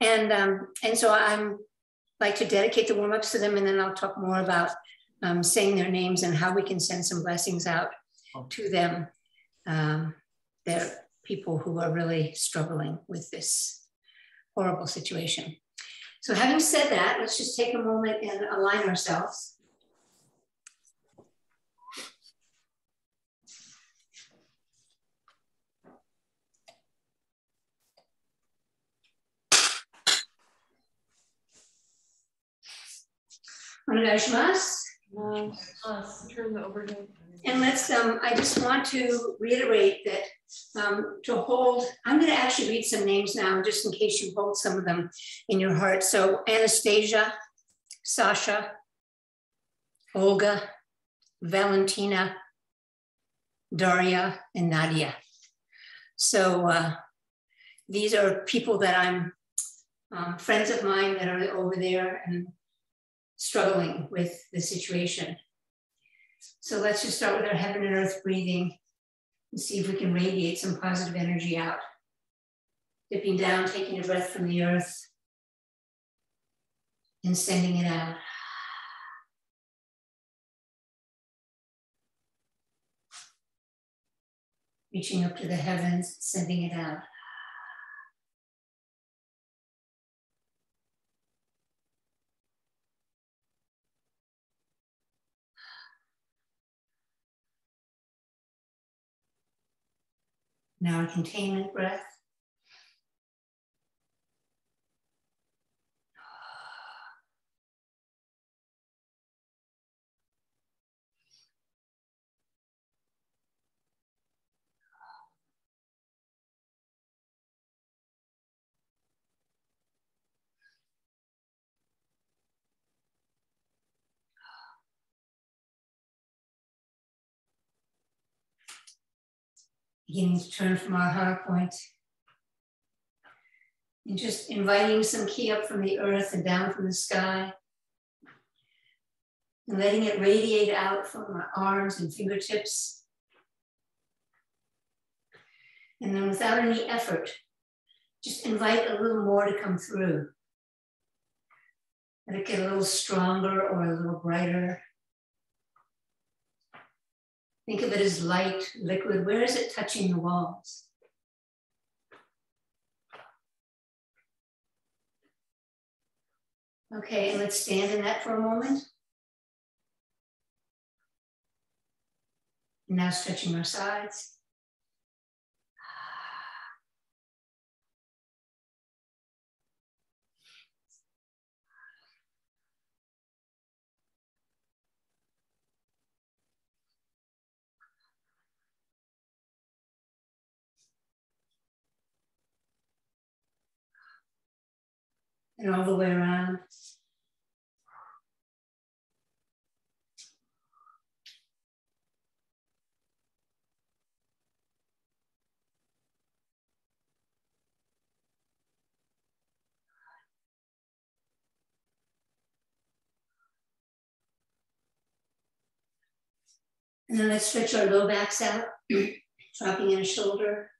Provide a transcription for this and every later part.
And, um, and so I'm like to dedicate the warm-ups to them and then I'll talk more about um, saying their names and how we can send some blessings out to them. Um, they're people who are really struggling with this horrible situation. So having said that, let's just take a moment and align ourselves. Overhead. And let's, um, I just want to reiterate that um, to hold, I'm going to actually read some names now, just in case you hold some of them in your heart. So Anastasia, Sasha, Olga, Valentina, Daria, and Nadia. So uh, these are people that I'm um, friends of mine that are over there and struggling with the situation. So let's just start with our heaven and earth breathing and see if we can radiate some positive energy out. Dipping down, taking a breath from the earth and sending it out. Reaching up to the heavens, sending it out. Now a containment breath. Beginning to turn from our heart point. And just inviting some ki up from the earth and down from the sky. And letting it radiate out from our arms and fingertips. And then without any effort, just invite a little more to come through. Let it get a little stronger or a little brighter. Think of it as light, liquid. Where is it touching the walls? Okay, and let's stand in that for a moment. Now stretching our sides. And all the way around. And then let's stretch our low backs out, dropping in a shoulder.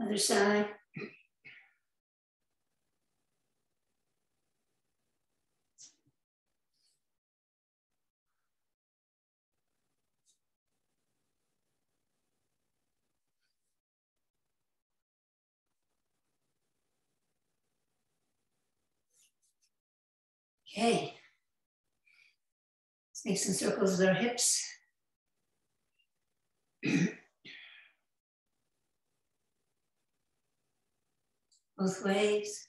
Other side. Okay. Let's make some circles with our hips. both ways.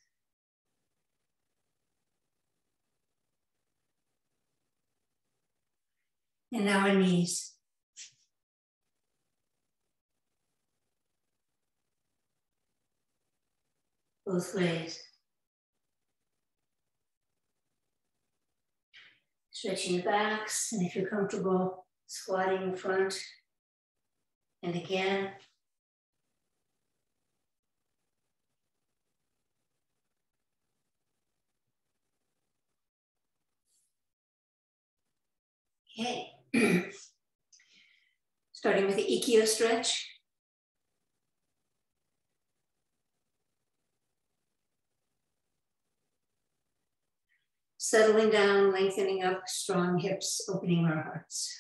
And our knees. Both ways. Stretching the backs, and if you're comfortable, squatting in front. And again, Okay. Starting with the Ikkyo stretch. Settling down, lengthening up, strong hips, opening our hearts.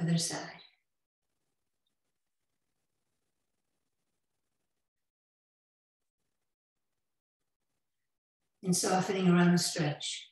Other side. and softening around the stretch.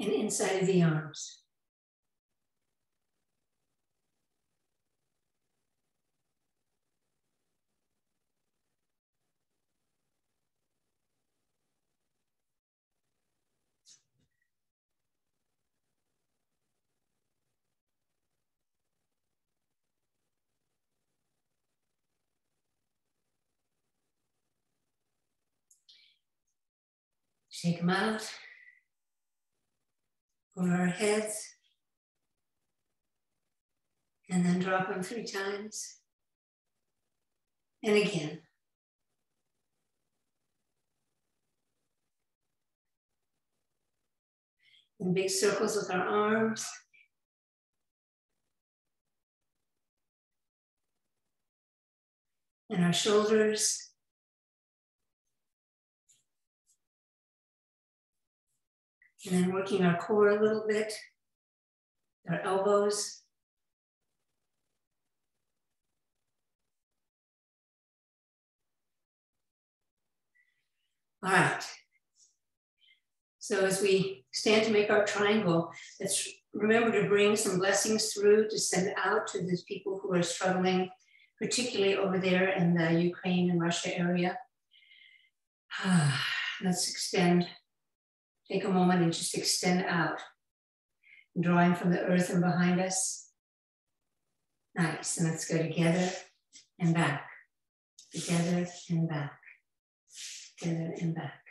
and inside of the arms. Shake them out over our heads. And then drop them three times. And again. In big circles with our arms. And our shoulders. And then working our core a little bit, our elbows. All right. So as we stand to make our triangle, let's remember to bring some blessings through to send out to those people who are struggling, particularly over there in the Ukraine and Russia area. Let's extend Take a moment and just extend out, drawing from the earth and behind us. Nice. And let's go together and back, together and back, together and back.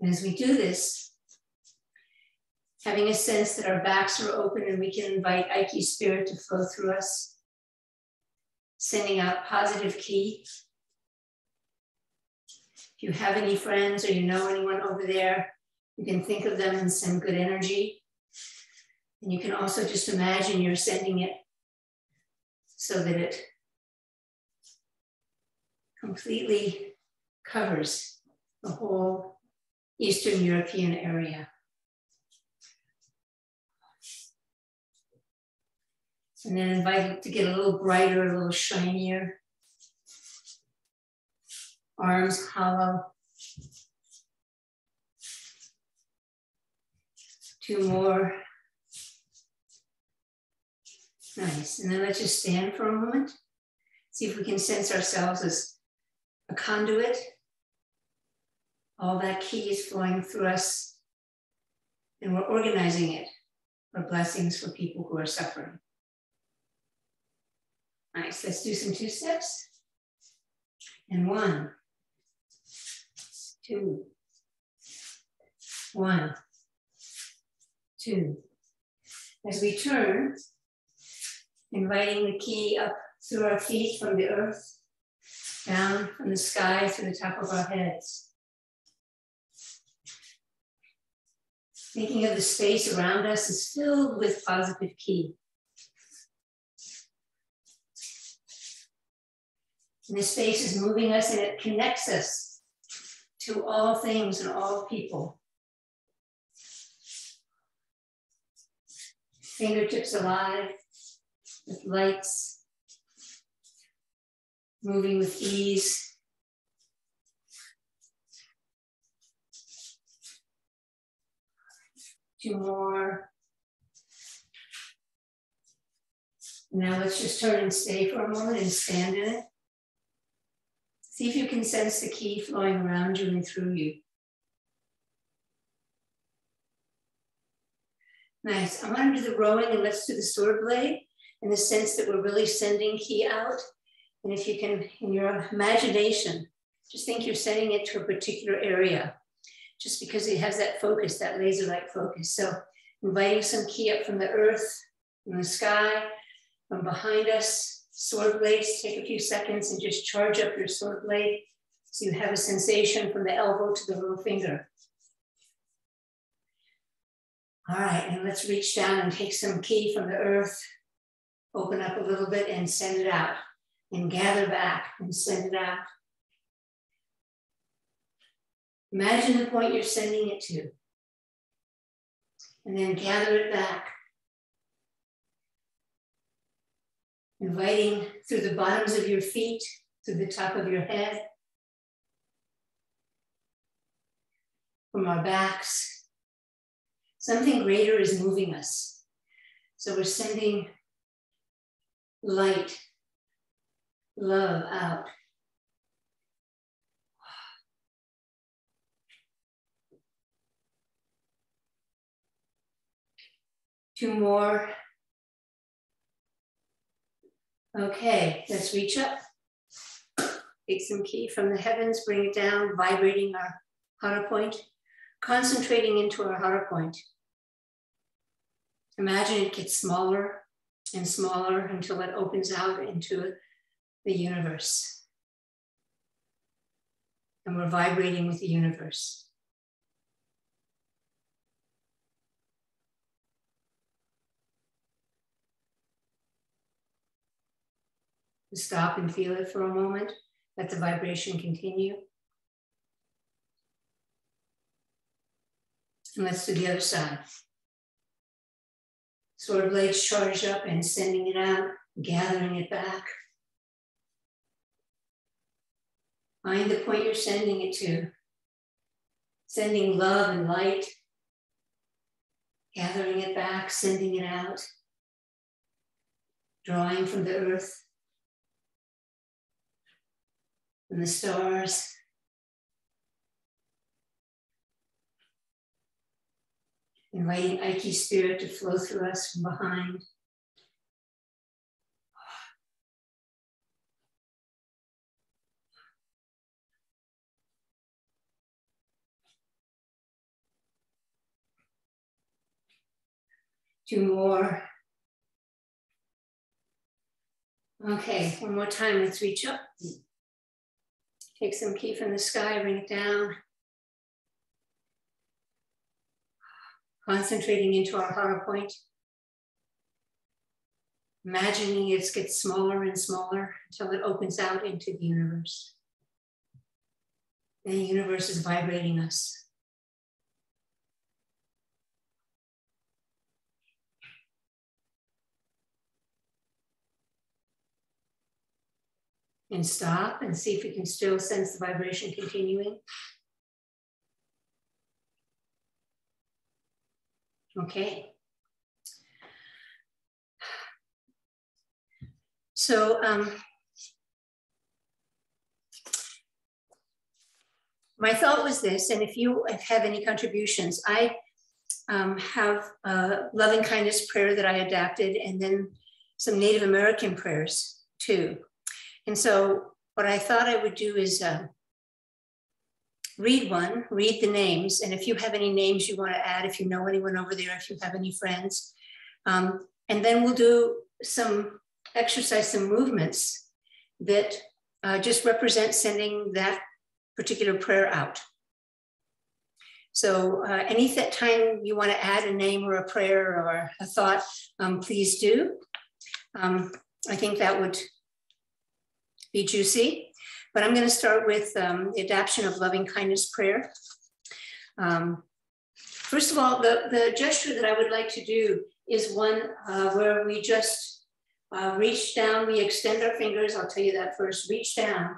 And as we do this, having a sense that our backs are open and we can invite Aiki spirit to flow through us, sending out positive ki if you have any friends or you know anyone over there, you can think of them and send good energy. And you can also just imagine you're sending it so that it completely covers the whole Eastern European area. And then invite it to get a little brighter, a little shinier arms hollow. Two more. Nice. And then let's just stand for a moment. See if we can sense ourselves as a conduit. All that ki is flowing through us, and we're organizing it for blessings for people who are suffering. Nice. Let's do some two steps. And one two, one, two. As we turn, inviting the ki up through our feet from the earth, down from the sky to the top of our heads. Thinking of the space around us is filled with positive ki. And this space is moving us and it connects us to all things and all people. Fingertips alive with lights, moving with ease. Two more. Now let's just turn and stay for a moment and stand in it. See if you can sense the ki flowing around you and through you. Nice. I want to do the rowing and let's do the sword blade in the sense that we're really sending ki out. And if you can, in your imagination, just think you're sending it to a particular area, just because it has that focus, that laser-like focus. So inviting some ki up from the earth, from the sky, from behind us, sword blades, take a few seconds and just charge up your sword blade so you have a sensation from the elbow to the little finger. All right, and let's reach down and take some ki from the earth, open up a little bit and send it out, and gather back and send it out. Imagine the point you're sending it to, and then gather it back. Inviting through the bottoms of your feet, through the top of your head, from our backs, Something greater is moving us. So we're sending light, love out. Two more. Okay, let's reach up. Take some ki from the heavens, bring it down, vibrating our hara point, concentrating into our hara point. Imagine it gets smaller and smaller until it opens out into the universe. And we're vibrating with the universe. Stop and feel it for a moment. Let the vibration continue. And let's do the other side. Sword blades charged up and sending it out, gathering it back. Find the point you're sending it to. Sending love and light, gathering it back, sending it out, drawing from the earth, from the stars, inviting Aiki spirit to flow through us from behind. Two more. Okay, one more time. Let's reach up. Take some ki from the sky, bring it down. concentrating into our hara point. Imagining it gets smaller and smaller until it opens out into the universe. And the universe is vibrating us. And stop and see if you can still sense the vibration continuing. Okay. So um, my thought was this, and if you have any contributions, I um, have a loving kindness prayer that I adapted, and then some Native American prayers too. And so what I thought I would do is uh, read one, read the names. And if you have any names you want to add, if you know anyone over there, if you have any friends, um, and then we'll do some exercise, some movements that uh, just represent sending that particular prayer out. So uh, any time you want to add a name or a prayer or a thought, um, please do. Um, I think that would be juicy. But I'm going to start with um, the adaptation of loving kindness prayer. Um, first of all, the, the gesture that I would like to do is one uh, where we just uh, reach down, we extend our fingers. I'll tell you that first, reach down.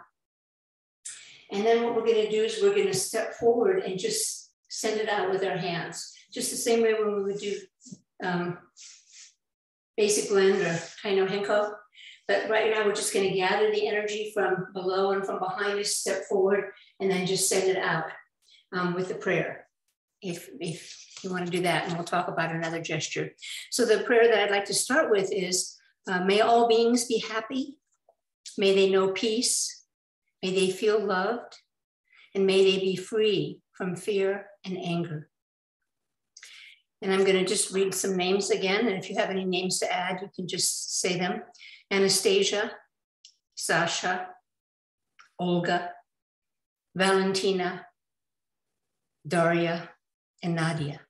And then what we're going to do is we're going to step forward and just send it out with our hands. just the same way when we would do um, basic blend or Tai no Henko. But right now we're just gonna gather the energy from below and from behind us, step forward, and then just send it out um, with the prayer. If, if you wanna do that, and we'll talk about another gesture. So the prayer that I'd like to start with is, uh, may all beings be happy. May they know peace. May they feel loved. And may they be free from fear and anger. And I'm going to just read some names again. And if you have any names to add, you can just say them Anastasia, Sasha, Olga, Valentina, Daria, and Nadia.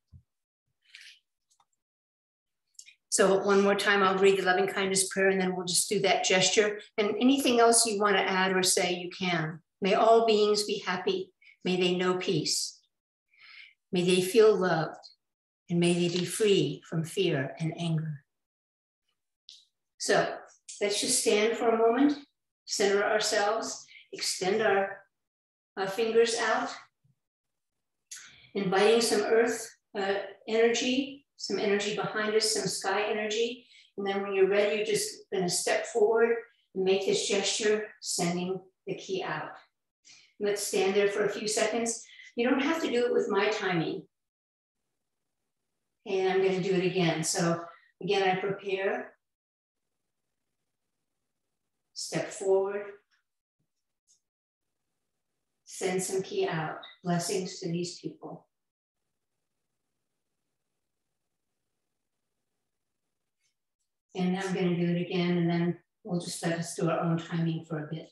So one more time, I'll read the loving kindness prayer and then we'll just do that gesture. And anything else you want to add or say, you can. May all beings be happy. May they know peace. May they feel loved. And may they be free from fear and anger. So let's just stand for a moment, center ourselves, extend our, fingers out, inviting some earth uh, energy some energy behind us, some sky energy. And then when you're ready, you're just gonna step forward and make this gesture, sending the ki out. Let's stand there for a few seconds. You don't have to do it with my timing. And I'm gonna do it again. So again, I prepare, step forward, send some ki out. Blessings to these people. And I'm going to do it again, and then we'll just let us do our own timing for a bit.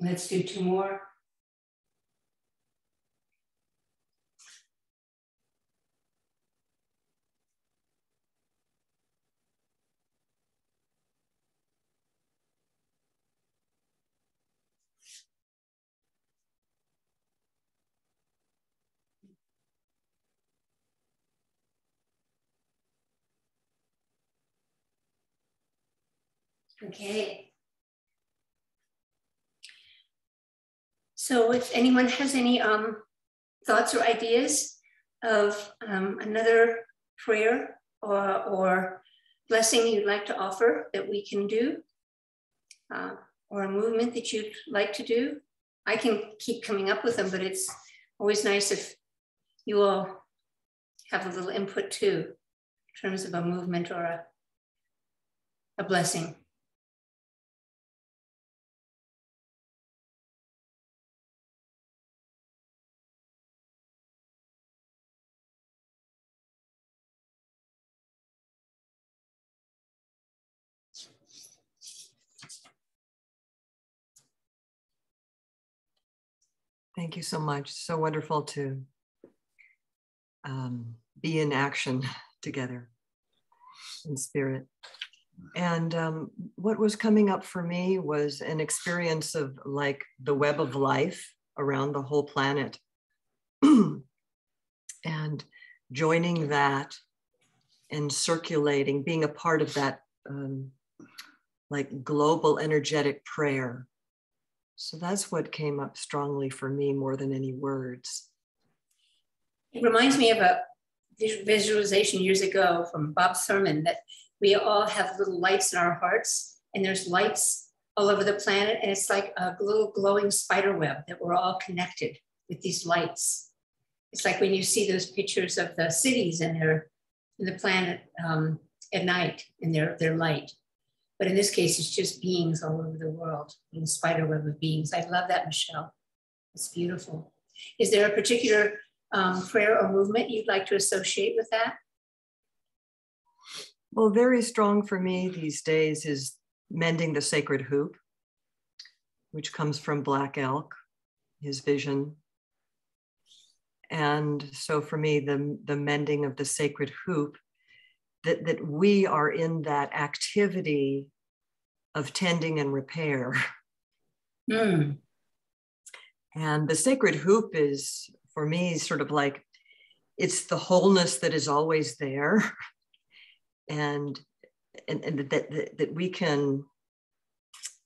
Let's do two more. Okay. So if anyone has any um, thoughts or ideas of um, another prayer or, or, blessing you'd like to offer that we can do, uh, or a movement that you'd like to do, I can keep coming up with them, but it's always nice if you all have a little input too, in terms of a movement or a, a blessing. Thank you so much. So wonderful to um, be in action together in spirit. And um, what was coming up for me was an experience of like the web of life around the whole planet and joining that and circulating, being a part of that um, like global energetic prayer so that's what came up strongly for me more than any words. It reminds me of a visualization years ago from Bob Thurman that we all have little lights in our hearts, and there's lights all over the planet, and it's like a little glowing spider web that we're all connected with these lights. It's like when you see those pictures of the cities and their and the planet um, at night in their, their light. But in this case, it's just beings all over the world in spider web of beings. I love that, Michelle. It's beautiful. Is there a particular um, prayer or movement you'd like to associate with that? Well, very strong for me these days is mending the sacred hoop, which comes from Black Elk, his vision. And so for me, the, the mending of the sacred hoop, that, that we are in that activity of tending and repair. Mm. And the sacred hoop is, for me, sort of like it's the wholeness that is always there. and and, and that, that, that we can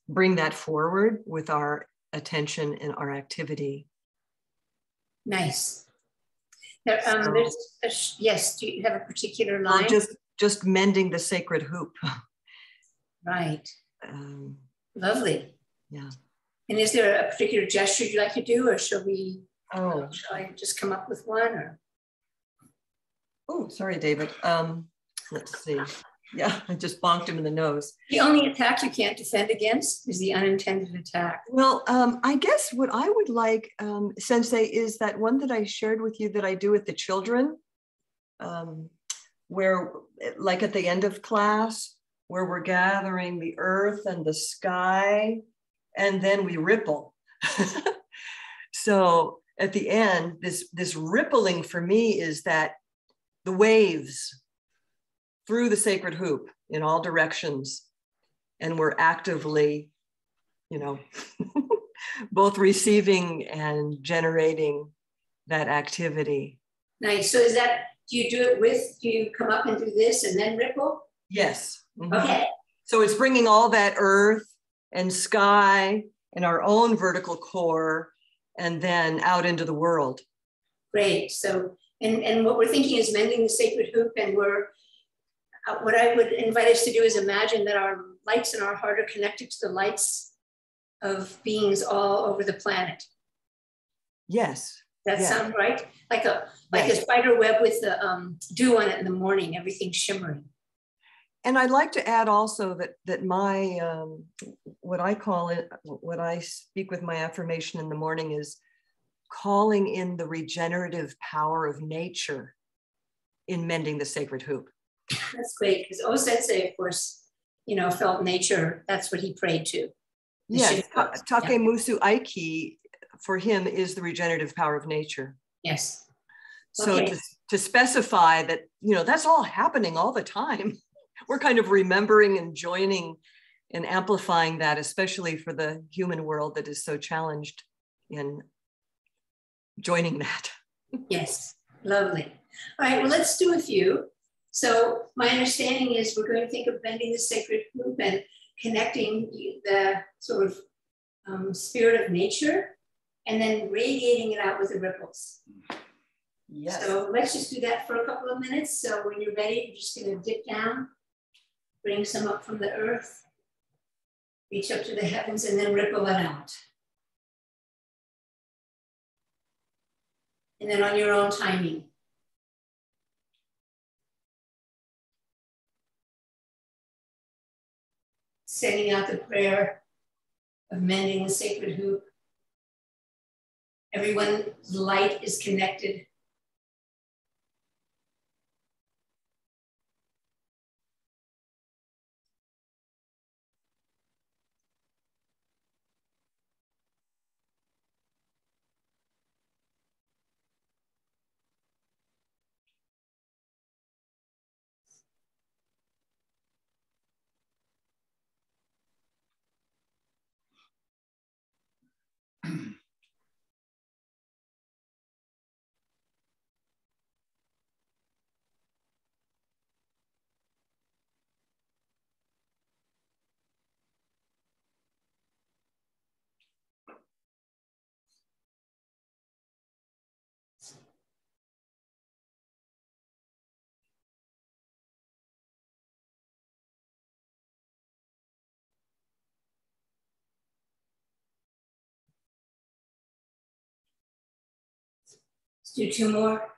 bring that forward with our attention and our activity. Nice. There, um, So- there's a, yes. Do you have a particular line? Just just mending the sacred hoop. right. Um, Lovely. yeah. And is there a particular gesture you'd like to do, or shall we? Oh, Shall I just come up with one? Or oh, sorry, David. Um, let's see. Yeah, I just bonked him in the nose. the only attack you can't defend against is the unintended attack. Well, um, I guess what I would like, um, Sensei, is that one that I shared with you that I do with the children, um, where, like at the end of class, where we're gathering the earth and the sky, and then we ripple. so at the end, this this rippling for me is that the waves through the sacred hoop in all directions, and we're actively you know, both receiving and generating that activity. Nice. So is that? Do you do it with? Do you come up and do this and then ripple? Yes. Mhm. Okay. So it's bringing all that earth and sky and our own vertical core and then out into the world. Great. So, and, and what we're thinking is mending the sacred hoop, and we're, uh, what I would invite us to do is imagine that our lights in our heart are connected to the lights of beings all over the planet. Yes. That Yeah. sound right? Like a like Yes. a spider web with the um, dew on it in the morning, everything shimmering. And I'd like to add also that that my um, what I call it, what I speak with my affirmation in the morning is calling in the regenerative power of nature in mending the sacred hoop. That's great because O Sensei, of course, you know, felt nature. That's what he prayed to. Yes, shift Ta- box, Takemusu Aiki for him is the regenerative power of nature. Yes. So Okay. to, to specify that, you know, that's all happening all the time. We're kind of remembering and joining and amplifying that, especially for the human world that is so challenged in joining that. Yes. Lovely. All right. Well, let's do a few. So my understanding is we're going to think of bending the sacred hoop and connecting the sort of um, spirit of nature and then radiating it out with the ripples. So let's just do that for a couple of minutes. So when you're ready, you're just going to dip down, bring some up from the earth, reach up to the heavens, and then ripple it out. And then on your own timing. Sending out the prayer of mending the sacred hoop. Everyone's light is connected. Do two more.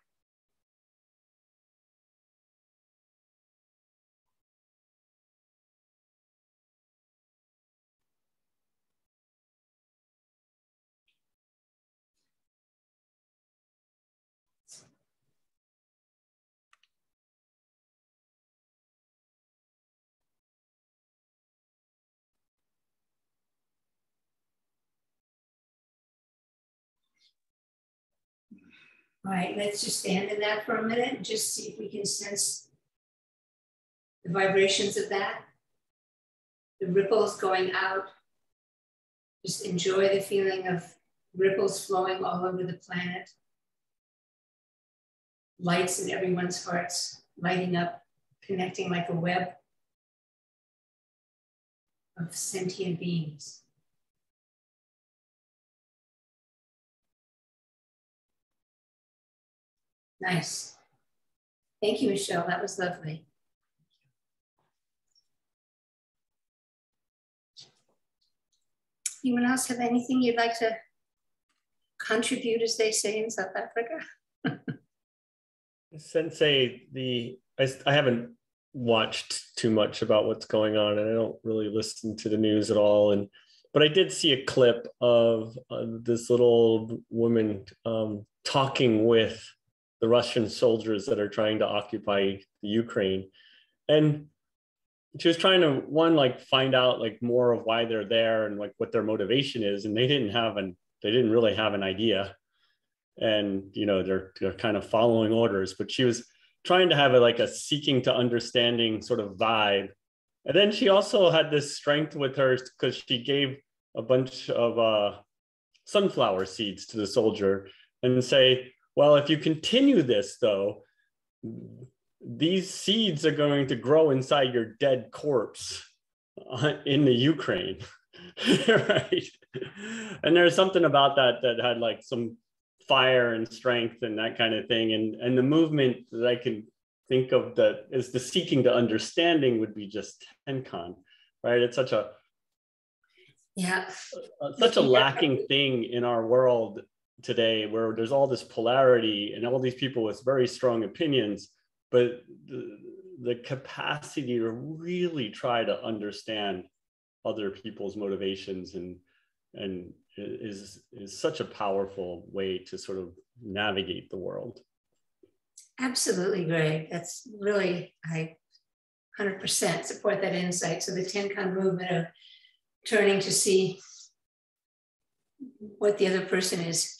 All right, let's just stand in that for a minute and just see if we can sense the vibrations of that. The ripples going out. Just enjoy the feeling of ripples flowing all over the planet. Lights in everyone's hearts, lighting up, connecting like a web of sentient beings. Nice. Thank you, Michelle. That was lovely. Anyone else have anything you'd like to contribute, as they say in South Africa? Sensei, the I, I haven't watched too much about what's going on, and I don't really listen to the news at all. And but I did see a clip of uh, this little woman um, talking with the Russian soldiers that are trying to occupy the Ukraine. And she was trying to one like find out like more of why they're there and like what their motivation is. And they didn't have an they didn't really have an idea. And you know, they're they're kind of following orders, but she was trying to have a like a seeking to understanding sort of vibe. And then she also had this strength with her because she gave a bunch of uh, sunflower seeds to the soldier and say, well, if you continue this, though, these seeds are going to grow inside your dead corpse uh, in the Ukraine. right. And there's something about that that had like some fire and strength and that kind of thing. And, and the movement that I can think of that is the seeking to understanding would be just Tenkan, right? It's such a yeah such a lacking thing in our world today where there's all this polarity and all these people with very strong opinions but the, the capacity to really try to understand other people's motivations and and is is such a powerful way to sort of navigate the world. Absolutely greg. That's really i 100% support that insight. So the tenkan movement of turning to see what the other person is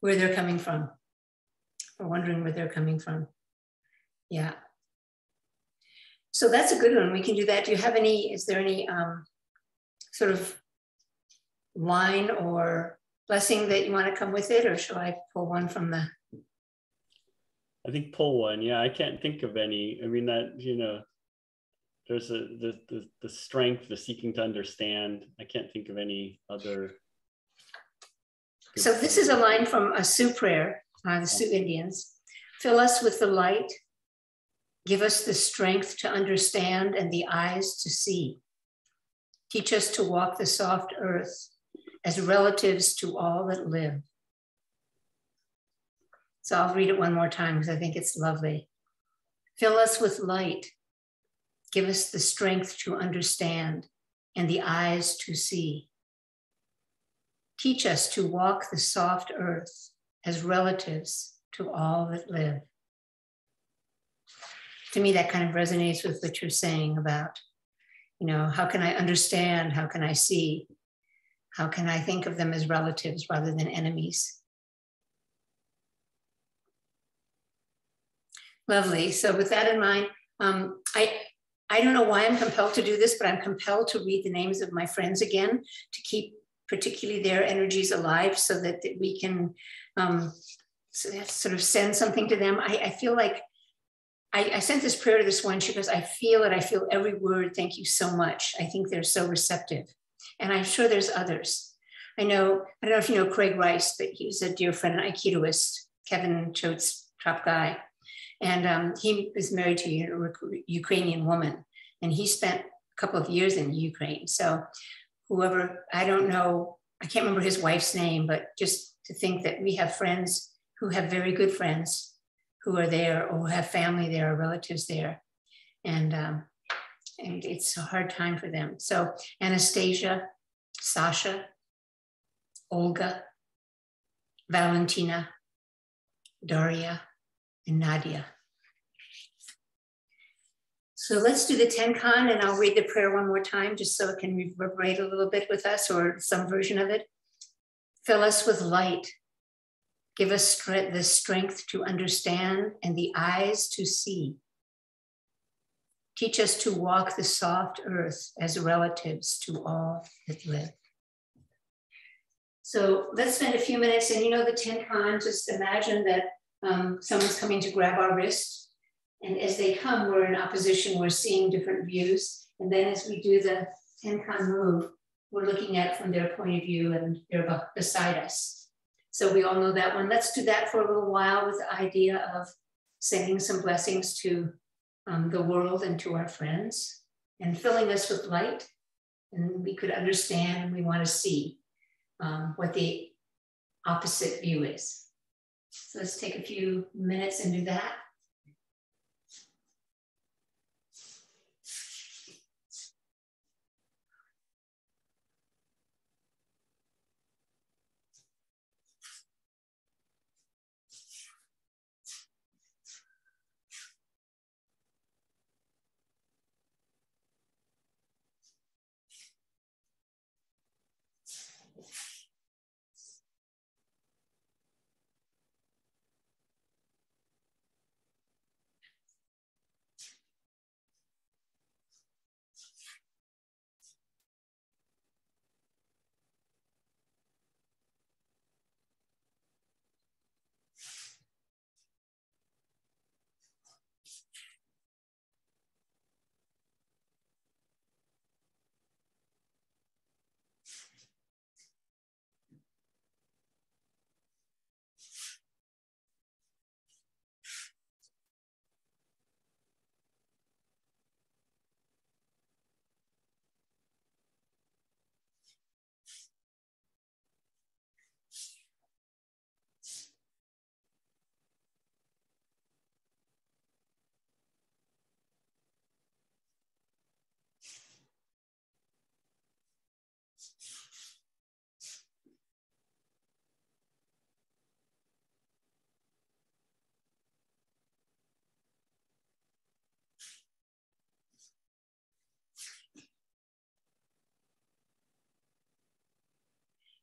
where they're coming from or wondering where they're coming from. Yeah. So that's a good one. We can do that. Do you have any, is there any um, sort of line or blessing that you want to come with it, or shall I pull one from the? I think pull one. Yeah, I can't think of any. I mean, that, you know, there's a the, the, the strength, the seeking to understand. I can't think of any other so this is a line from a Sioux prayer, uh, the Sioux Indians. Fill us with the light, give us the strength to understand and the eyes to see. Teach us to walk the soft earth as relatives to all that live. So I'll read it one more time because I think it's lovely. Fill us with light. Give us the strength to understand and the eyes to see. Teach us to walk the soft earth as relatives to all that live. To me, that kind of resonates with what you're saying about, you know, how can I understand? How can I see? How can I think of them as relatives rather than enemies? Lovely. So, with that in mind, um, I I don't know why I'm compelled to do this, but I'm compelled to read the names of my friends again to keep particularly their energies alive so that, that we can um, sort of send something to them. I, I feel like I, I, sent this prayer to this one. She goes, I feel it. I feel every word. Thank you so much. I think they're so receptive. And I'm sure there's others. I know, I don't know if you know Craig Rice, but he's a dear friend, an Aikidoist, Kevin Choate's top guy. And um, he was married to a Ukrainian woman, and he spent a couple of years in Ukraine. So whoever, I don't know, I can't remember his wife's name, but just to think that we have friends who have very good friends who are there or have family there or relatives there. And, um, and it's a hard time for them. So Anastasia, Sasha, Olga, Valentina, Daria, and Nadia. So let's do the Tenkan and I'll read the prayer one more time just so it can reverberate a little bit with us or some version of it. Fill us with light. Give us the strength to understand and the eyes to see. Teach us to walk the soft earth as relatives to all that live. So let's spend a few minutes, and you know the Tenkan, just imagine that um, someone's coming to grab our wrist. And as they come, we're in opposition, we're seeing different views. And then as we do the Tenkan move, we're looking at from their point of view and they're beside us. So we all know that one. Let's do that for a little while with the idea of sending some blessings to um, the world and to our friends and filling us with light. And we could understand and we want to see um, what the opposite view is. So let's take a few minutes and do that.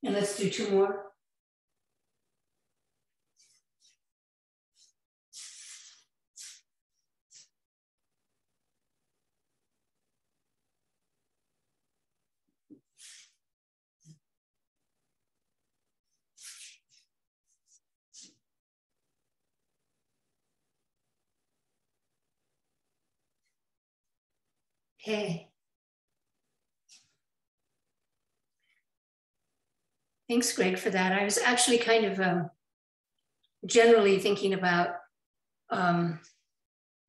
And let's do two more. Okay. Thanks, Greg, for that. I was actually kind of um, generally thinking about, um,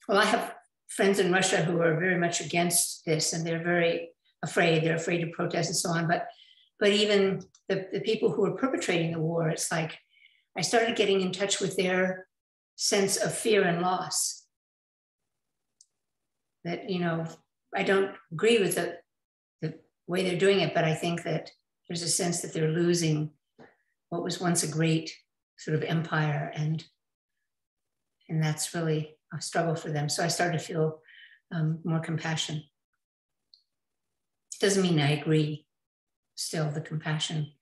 well, I have friends in Russia who are very much against this and they're very afraid. They're afraid to protest and so on. But, but even the, the people who are perpetrating the war, it's like I started getting in touch with their sense of fear and loss. That, you know, I don't agree with the, the way they're doing it, but I think that there's a sense that they're losing what was once a great sort of empire and and that's really a struggle for them. So i started to feel um, more compassion. Doesn't mean i agree. Still the compassion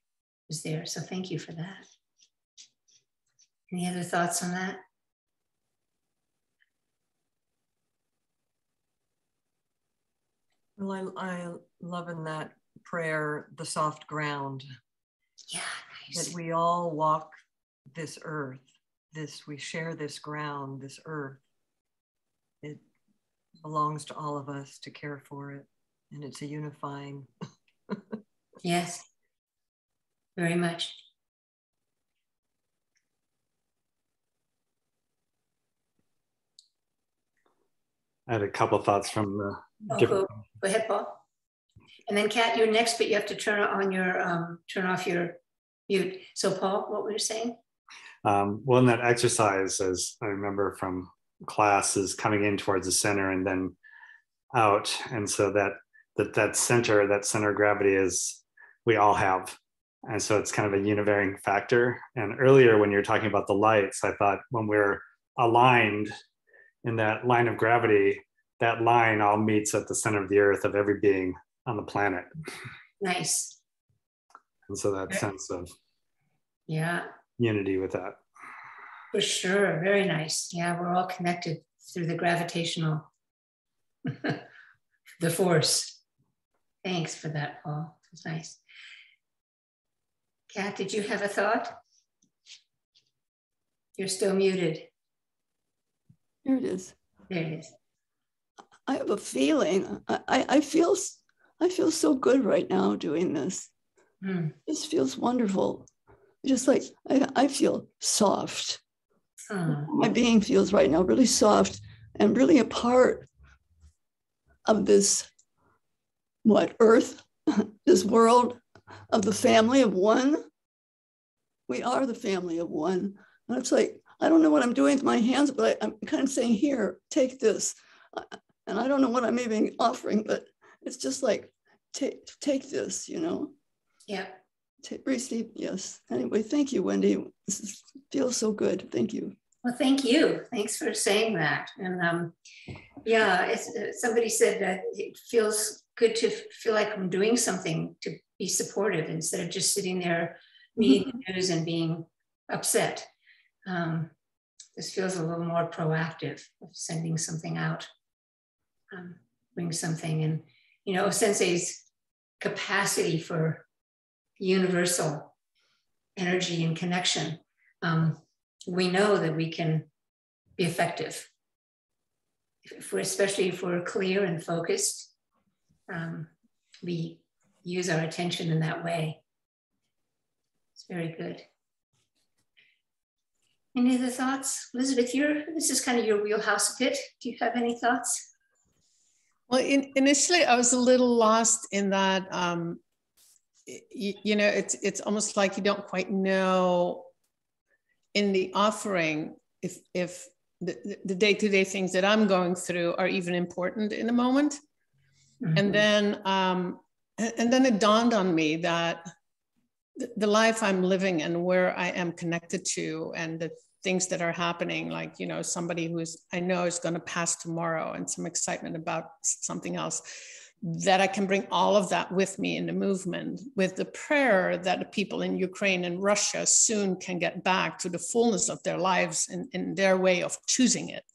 is there. So thank you for that. Any other thoughts on that? Well i, I love in that prayer, the soft ground. Yeah, nice. That we all walk this earth, this, we share this ground, this earth. It belongs to all of us to care for it. And it's a unifying. yes, very much. I had a couple thoughts from the oh, different. Go, go ahead, Paul. And then Kat, you're next, but you have to turn on your um, turn off your mute. So Paul, what were you saying? Um, well, in that exercise, as I remember from class, is coming in towards the center and then out, and so that that that center, that center of gravity is we all have, and so it's kind of a univariant factor. And earlier, when you were talking about the lights, I thought when we're aligned in that line of gravity, that line all meets at the center of the earth of every being on the planet. Nice. And so that sense of yeah unity with that. For sure. Very nice. Yeah, we're all connected through the gravitational, the force. Thanks for that, Paul. It's nice. Kat, did you have a thought? You're still muted. Here it is. There it is. I have a feeling. I, I, I feel I feel so good right now doing this. Hmm. This feels wonderful. Just like I, I feel soft. Oh, My being feels right now really soft and really a part of this what earth, this world of the family of one. We are the family of one. And it's like, I don't know what I'm doing with my hands, but I, am kind of saying, here, take this. And I don't know what I'm even offering, but it's just like, take, take this, you know, yeah. take, receive. Yes. Anyway, thank you, Wendy. This is, feels so good. Thank you. Well, thank you. Thanks for saying that. And um, yeah, it's, uh, somebody said that it feels good to feel like I'm doing something to be supportive instead of just sitting there reading the news and being upset. Um, this feels a little more proactive of sending something out, um, bring something. And, you know, Sensei's capacity for universal energy and connection. Um, we know that we can be effective, if we're, especially if we're clear and focused. Um, we use our attention in that way. It's very good. Any other thoughts? Elizabeth, you're, this is kind of your wheelhouse a bit. Do you have any thoughts? Well, in, initially, I was a little lost in that. Um, you, you know, it's it's almost like you don't quite know in the offering if if the, the day-to-day things that I'm going through are even important in the moment. Mm-hmm. And then um, and, and then it dawned on me that the, the life I'm living and where I am connected to and the things that are happening, like, you know, somebody who's I know is going to pass tomorrow and some excitement about something else, that I can bring all of that with me in the movement with the prayer that the people in Ukraine and Russia soon can get back to the fullness of their lives in, in their way of choosing it.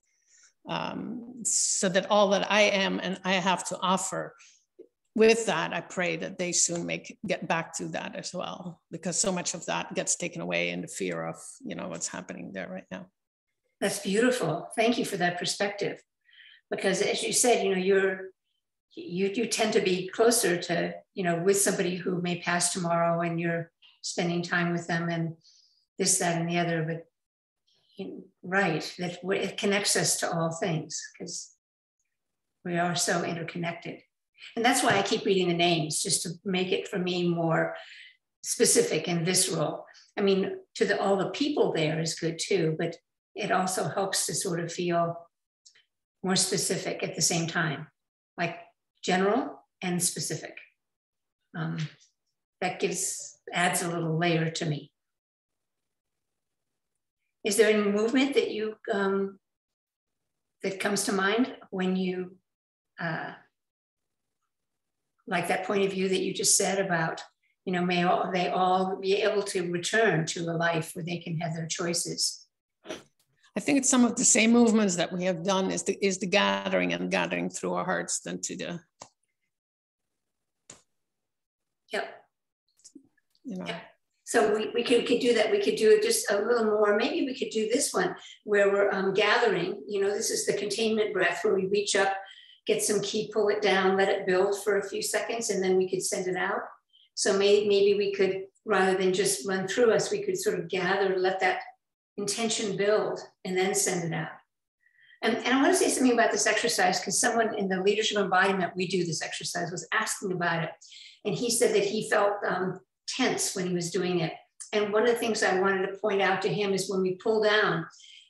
Um, so that all that I am and I have to offer with that, I pray that they soon make get back to that as well, because so much of that gets taken away in the fear of you know what's happening there right now. That's beautiful. Thank you for that perspective, because as you said, you know, you're you you tend to be closer to you know with somebody who may pass tomorrow, and you're spending time with them, and this, that, and the other. But right, that it connects us to all things because we are so interconnected. And that's why I keep reading the names, just to make it for me more specific and visceral. I mean, to the, all the people there is good too, but it also helps to sort of feel more specific at the same time, like general and specific. Um, that gives adds a little layer to me. Is there any movement that you um, that comes to mind when you uh, like that point of view that you just said about, you know, may all, they all be able to return to a life where they can have their choices. I think it's some of the same movements that we have done is the is the gathering and gathering through our hearts than to the Yep. You know. Yep. So we, we could, could do that. We could do it just a little more. Maybe we could do this one where we're um, gathering. You know, this is the containment breath where we reach up get some ki, pull it down, let it build for a few seconds, and then we could send it out. So maybe, maybe we could, rather than just run through us, we could sort of gather, let that intention build, and then send it out. And, and I want to say something about this exercise because someone in the leadership embodiment, we do this exercise, was asking about it. And he said that he felt um, tense when he was doing it. And one of the things I wanted to point out to him is when we pull down,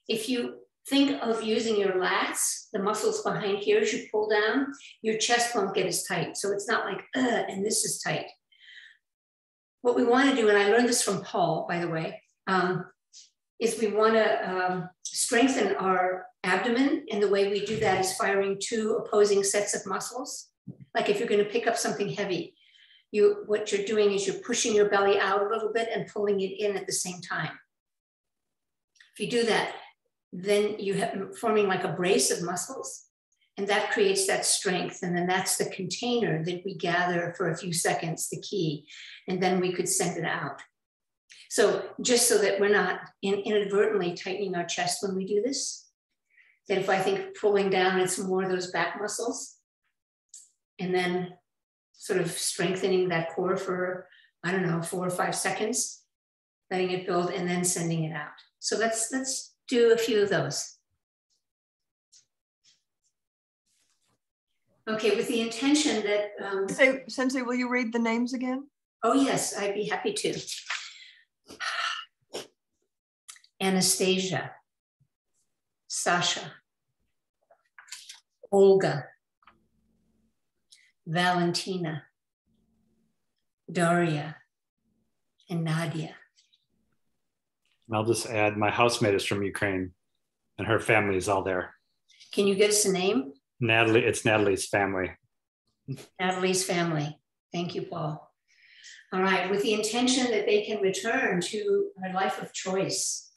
if you Think of using your lats, the muscles behind here as you pull down, your chest won't get as tight. So it's not like, uh, and this is tight. What we want to do, and I learned this from Paul, by the way, um, is we want to um, strengthen our abdomen. And the way we do that is firing two opposing sets of muscles. Like if you're going to pick up something heavy, you what you're doing is you're pushing your belly out a little bit and pulling it in at the same time If you do that, then you have forming like a brace of muscles and that creates that strength. And then that's the container that we gather for a few seconds, the ki, and then we could send it out. So just so that we're not in, inadvertently tightening our chest when we do this, that if I think pulling down, it's more those back muscles. And then sort of strengthening that core for, I don't know, four or five seconds, letting it build and then sending it out. So let's, let's do a few of those. Okay, with the intention that. Um, Sensei, Sensei, will you read the names again? Oh, yes, I'd be happy to. Anastasia, Sasha, Olga, Valentina, Daria, and Nadia. And I'll just add my housemate is from Ukraine and her family is all there. Can you give us a name? Natalie, it's Natalie's family. Natalie's family. Thank you, Paul. All right, with the intention that they can return to a life of choice.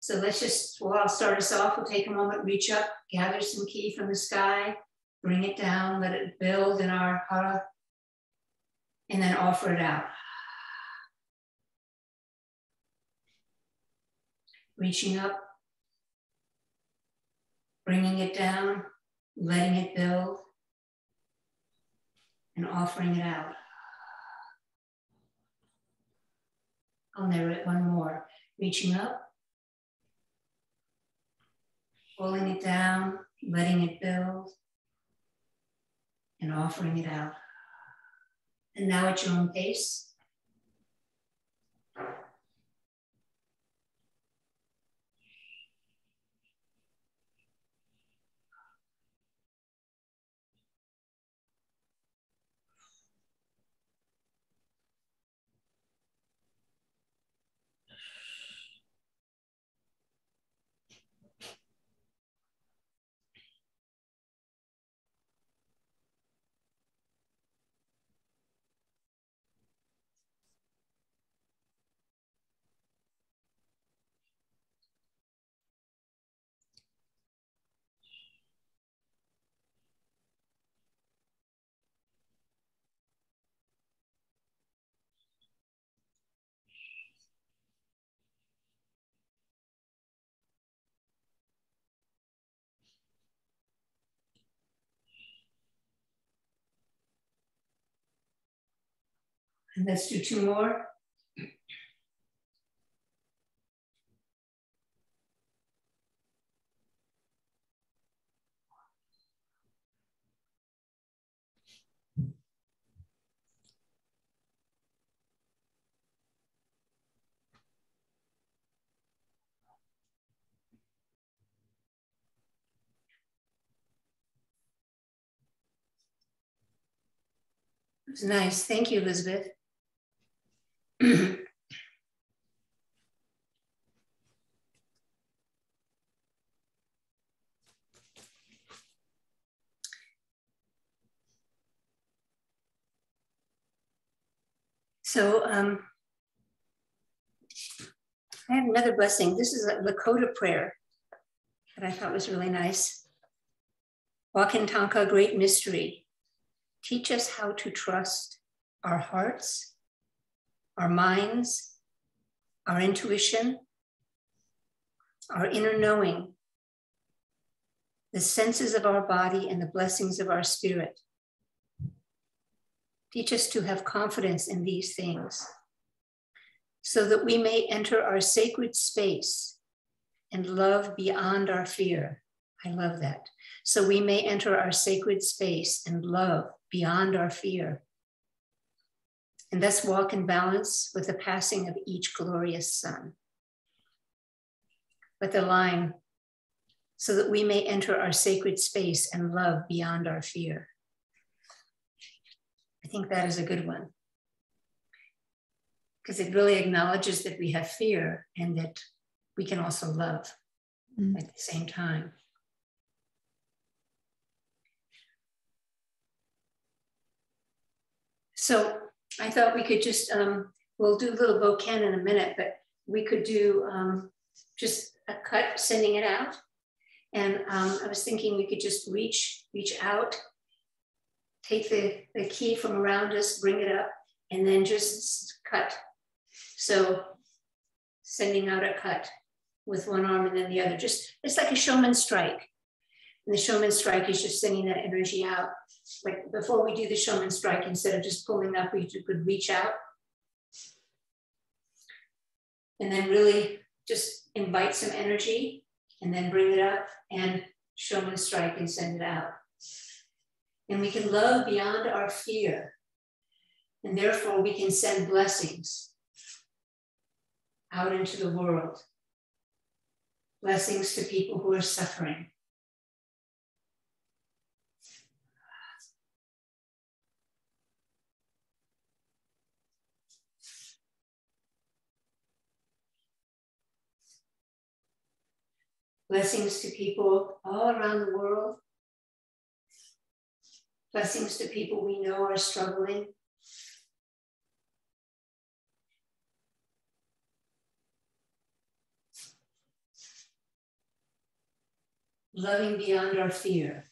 So let's just, well, I'll start us off. We'll take a moment, reach up, gather some ki from the sky, bring it down, let it build in our hara, and then offer it out. Reaching up, bringing it down, letting it build, and offering it out. I'll narrate one more. Reaching up, pulling it down, letting it build, and offering it out. And now at your own pace. And let's do two more. It was nice. Thank you, Elizabeth. so um, I have another blessing. This is a Lakota prayer that I thought was really nice. Wakantanka, great mystery. Teach us how to trust our hearts our minds, our intuition, our inner knowing, the senses of our body, and the blessings of our spirit. Teach us to have confidence in these things so that we may enter our sacred space and love beyond our fear. I love that. So we may enter our sacred space and love beyond our fear and thus walk in balance with the passing of each glorious sun. But the line, so that we may enter our sacred space and love beyond our fear. I think that is a good one. Because it really acknowledges that we have fear and that we can also love mm. at the same time. So I thought we could just, um, we'll do a little bokken in a minute, but we could do um, just a cut, sending it out. And um, I was thinking we could just reach, reach out, take the, the ki from around us, bring it up, and then just cut. So sending out a cut with one arm and then the other, just it's like a Shomen strike. And the Shomen strike is just sending that energy out. Like before we do the Shomen strike, instead of just pulling up, we could reach out. And then really just invite some energy and then bring it up and Shomen strike and send it out. And we can love beyond our fear. And therefore, we can send blessings out into the world. Blessings to people who are suffering. Blessings to people all around the world. Blessings to people we know are struggling. Loving beyond our fear.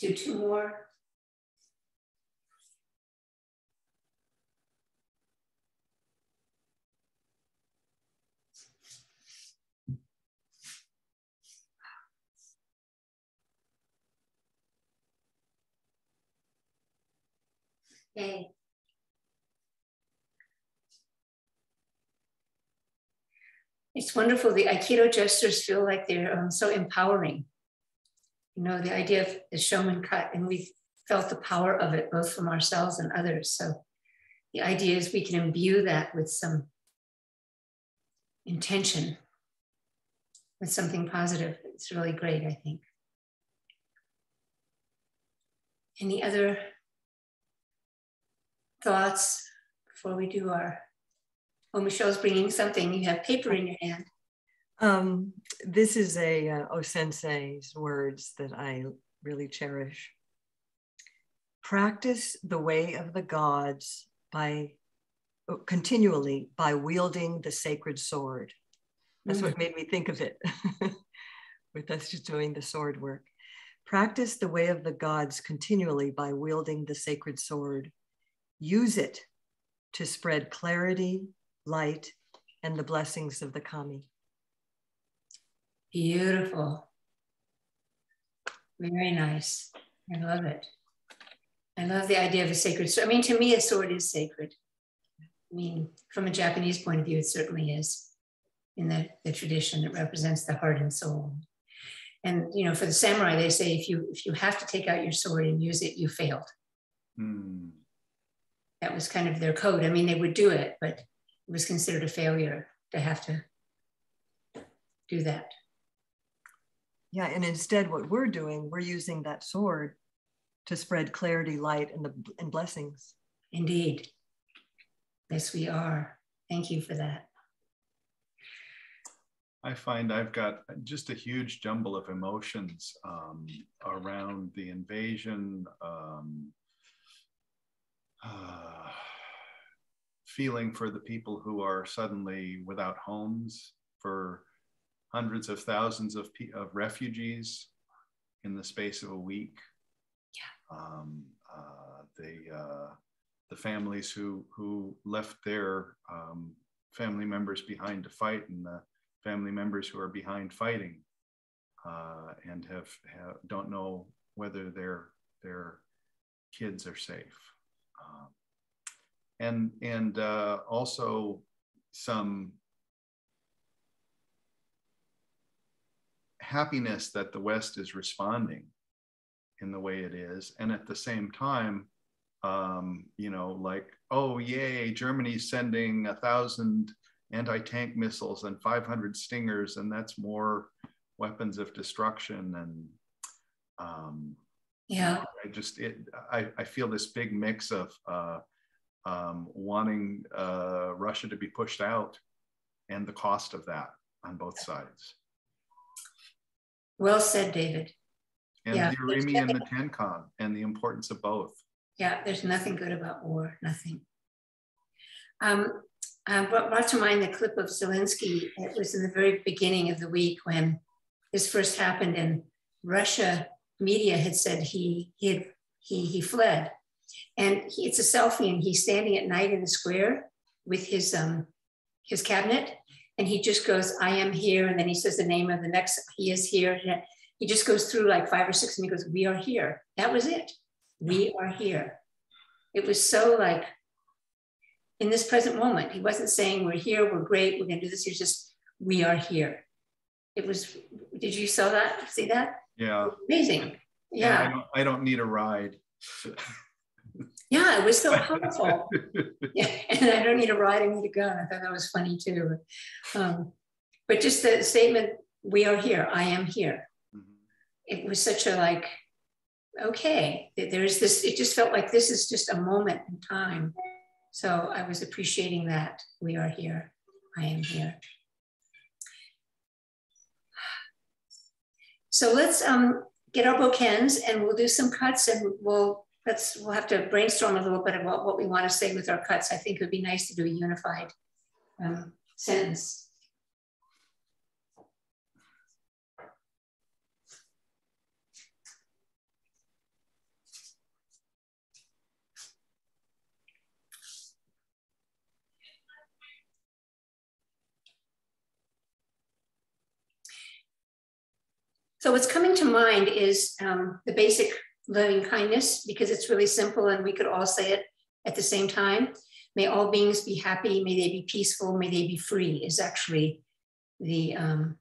Do two more. Okay. It's wonderful. The Aikido gestures feel like they're um, so empowering you know, the idea of the shomen cut, and we felt the power of it both from ourselves and others. So the idea is we can imbue that with some intention, with something positive. It's really great, I think. Any other thoughts before we do our? Oh, Michelle's bringing something. You have paper in your hand. Um, this is a uh, O Sensei's words that I really cherish. Practice the way of the gods by uh, continually by wielding the sacred sword. That's mm what made me think of it with us just doing the sword work. Practice the way of the gods continually by wielding the sacred sword. Use it to spread clarity, light, and the blessings of the kami. Beautiful. Very nice. I love it. I love the idea of a sacred sword. I mean, to me, a sword is sacred. I mean, from a Japanese point of view, it certainly is in the, the tradition that represents the heart and soul. And you know, for the samurai, they say if you if you have to take out your sword and use it, you failed. Mm. That was kind of their code. I mean, they would do it, but it was considered a failure to have to do that. Yeah, and instead, what we're doing, we're using that sword to spread clarity, light, and the and blessings. Indeed. Yes, we are. Thank you for that. I find I've got just a huge jumble of emotions um, around the invasion, um, uh, feeling for the people who are suddenly without homes, for hundreds of thousands of, of refugees in the space of a week. Yeah. Um, uh, the, uh, the families who, who left their um, family members behind to fight and the family members who are behind fighting uh, and have, have, don't know whether their, their kids are safe. Um, and and uh, also some happiness that the West is responding in the way it is. And at the same time, um, you know, like, oh, yay, Germany's sending a thousand anti-tank missiles and 500 stingers, and that's more weapons of destruction. And um, yeah, I just, it, I, I feel this big mix of uh, um, wanting uh, Russia to be pushed out and the cost of that on both sides. Well said, David. And yeah, the Irimi and the Tenkan and the importance of both. Yeah, there's nothing good about war, nothing. Um, I brought to mind the clip of Zelensky. It was in the very beginning of the week when this first happened, and Russia media had said he he had, he he fled, and he, it's a selfie, and he's standing at night in the square with his um his cabinet, and he just goes, "I am here," and then he says the name of the next. He is here. He just goes through like five or six, and he goes, "We are here." That was it. We are here. It was so like in this present moment. He wasn't saying, We're here, we're great, we're going to do this. He was just, We are here. It was, did you saw that? See that? Yeah. Amazing. Yeah. yeah I, don't, I don't need a ride. yeah, it was so powerful. yeah, and I don't need a ride, I need a gun. I thought that was funny too. Um, but just the statement, we are here, I am here. Mm-hmm. It was such a like, okay, there's this, it just felt like this is just a moment in time. So I was appreciating that. We are here. I am here. So let's um, get our bokkens and we'll do some cuts and we'll let's we'll have to brainstorm a little bit about what we want to say with our cuts. I think it would be nice to do a unified um, sentence. So what's coming to mind is um, the basic loving kindness because it's really simple and we could all say it at the same time. May all beings be happy, may they be peaceful, may they be free is actually the, um,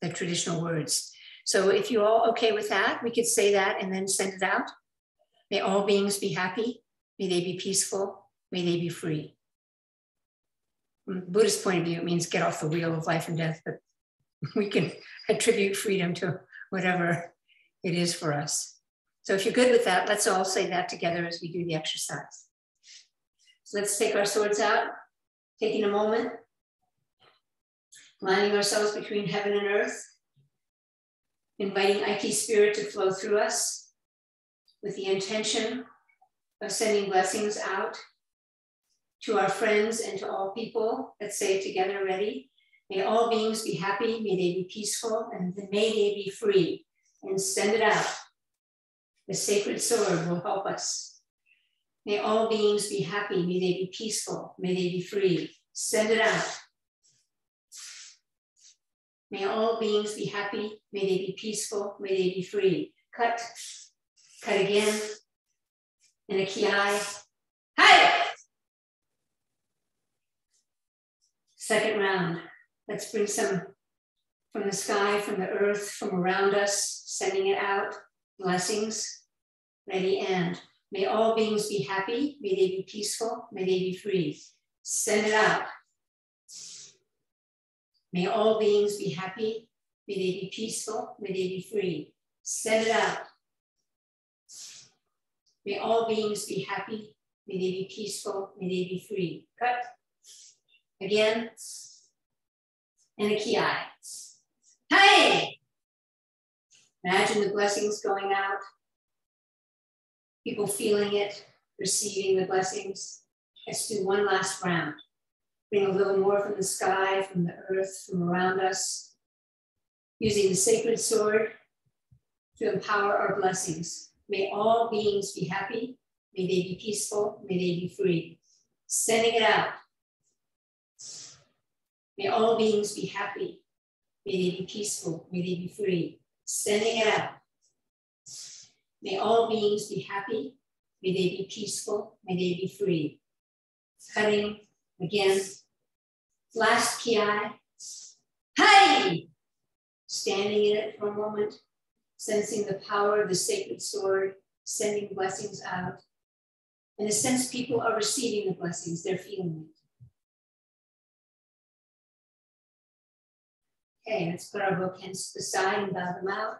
the traditional words. So if you're all okay with that, we could say that and then send it out. May all beings be happy, may they be peaceful, may they be free. From Buddhist point of view, it means get off the wheel of life and death, but we can attribute freedom to whatever it is for us. So if you're good with that, let's all say that together as we do the exercise. So let's take our swords out, taking a moment, lining ourselves between heaven and earth, inviting Aiki spirit to flow through us with the intention of sending blessings out to our friends and to all people. Let's say together, ready? May all beings be happy, may they be peaceful, and may they be free. And send it out. The sacred sword will help us. May all beings be happy, may they be peaceful, may they be free. Send it out. May all beings be happy, may they be peaceful, may they be free. Cut, cut again, and a kiai. Hi! Second round. Let's bring some from the sky, from the earth, from around us, sending it out. Blessings. May Ready and may all beings be happy. May they be peaceful. May they be free. Send it out. May all beings be happy. May they be peaceful. May they be free. Send it out. May all beings be happy. May they be peaceful. May they be free. Cut. Again and a kiai. Hey! Imagine the blessings going out, people feeling it, receiving the blessings. Let's do one last round. Bring a little more from the sky, from the earth, from around us, using the sacred sword to empower our blessings. May all beings be happy. May they be peaceful. May they be free. Sending it out May all beings be happy. May they be peaceful. May they be free. Sending it out. May all beings be happy. May they be peaceful. May they be free. Cutting again. Last kiai. Hey! standing in it for a moment, sensing the power of the sacred sword, sending blessings out. In a sense, people are receiving the blessings, they're feeling it. Okay, let's put our bokkens to the side and bow them out.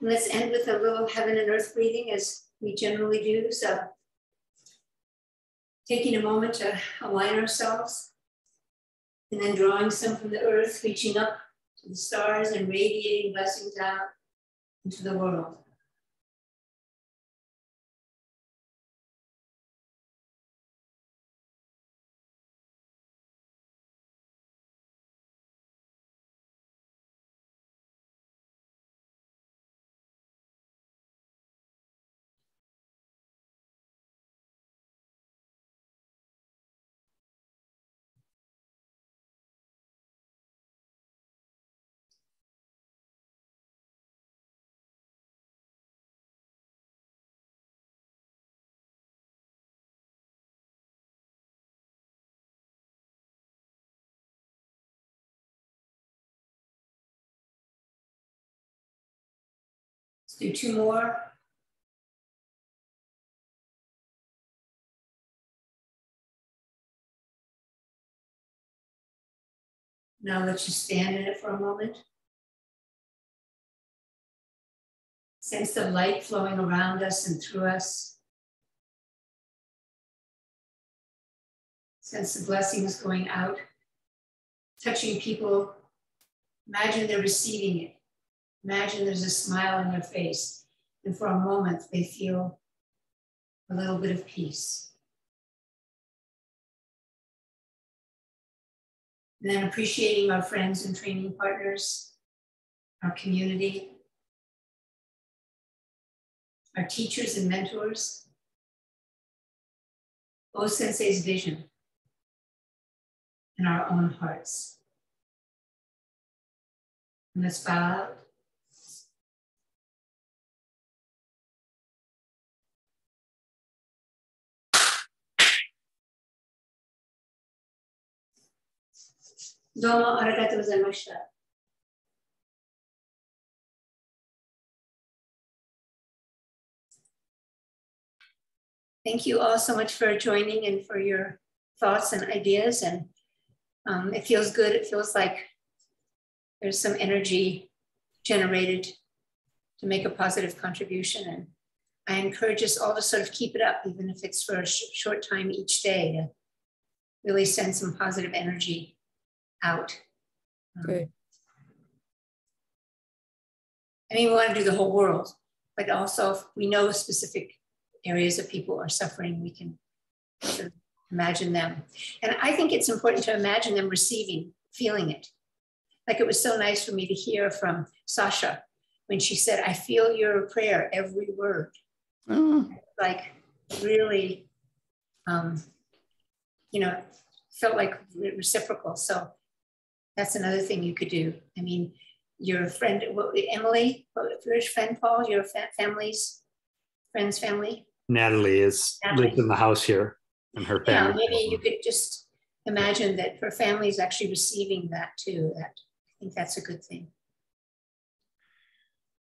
Let's end with a little heaven and earth breathing as we generally do. So taking a moment to align ourselves and then drawing some from the earth, reaching up the stars and radiating blessings out into the world. Do two more. Now let's just stand in it for a moment. Sense the light flowing around us and through us. Sense the blessings going out, touching people. Imagine they're receiving it. Imagine there's a smile on their face, and for a moment they feel a little bit of peace. And then appreciating our friends and training partners, our community, our teachers and mentors, O Sensei's vision, and our own hearts. And let's bow out. どうもありがとうございました。Thank you all so much for joining and for your thoughts and ideas. And um, it feels good. It feels like there's some energy generated to make a positive contribution. And I encourage us all to sort of keep it up, even if it's for a sh short time each day, to really send some positive energy out. Um, I mean, we want to do the whole world, but also if we know specific areas of people are suffering, we can sort of imagine them. And I think it's important to imagine them receiving, feeling it. Like it was so nice for me to hear from Sasha when she said, I feel your prayer, every word. Mm. Like really, um, you know, felt like reciprocal. So that's another thing you could do. I mean, your friend, what, Emily, which friend, Paul, your fa- family's friend's family? Natalie is Natalie. lives in the house here and her family. Yeah, maybe you could just imagine that her family is actually receiving that too. That I think that's a good thing.